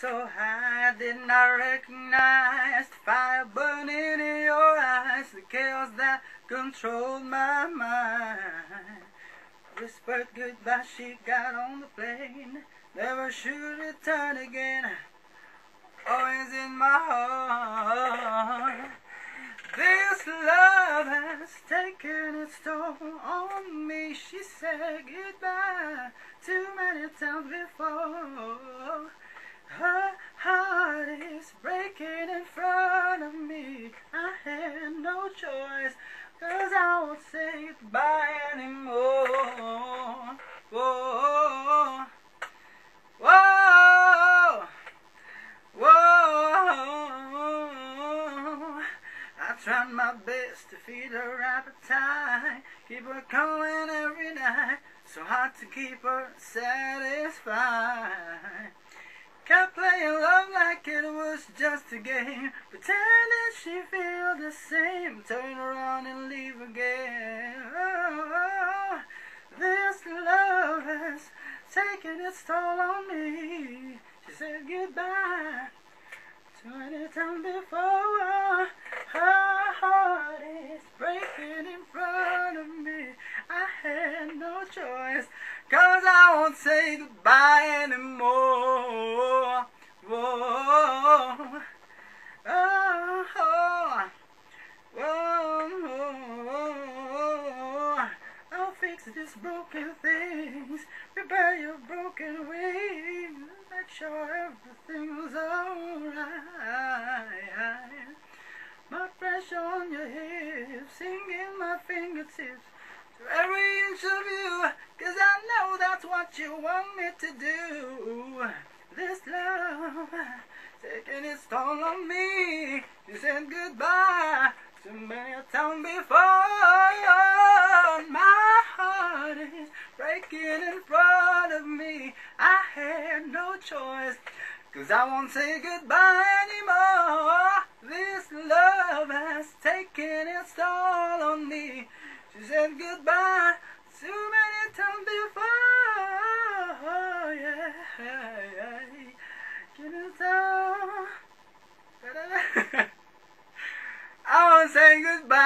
so high, I did not recognize the fire burning in your eyes, the chaos that controlled my mind. Whispered goodbye, she got on the plane, never should return again, always in my heart. This love has taken its toll on me, she said goodbye too many times before. Breaking in front of me. I had no choice, cause I won't say goodbye anymore. Whoa, whoa, whoa. I tried my best to feed her appetite, keep her coming every night. So hard to keep her satisfied. Kept playing love like it was just a game, pretending she feel the same. Turn around and leave again. Oh, this love has taken its toll on me. She said goodbye twenty times before. Her heart is breaking in front of me. I had no choice, cause I won't say goodbye anymore. Whoa, oh, oh, whoa, I'll broken things, repair your broken wings, make sure everything's alright. My pressure on your hips, singing my fingertips to every inch of you, cause I know that's what you want me to do. This love taking its toll on me. You said goodbye to many a time before. Choice, cause I won't say goodbye anymore. This love has taken its toll on me. She said goodbye too many times before. Yeah, yeah. Get it down. I won't say goodbye.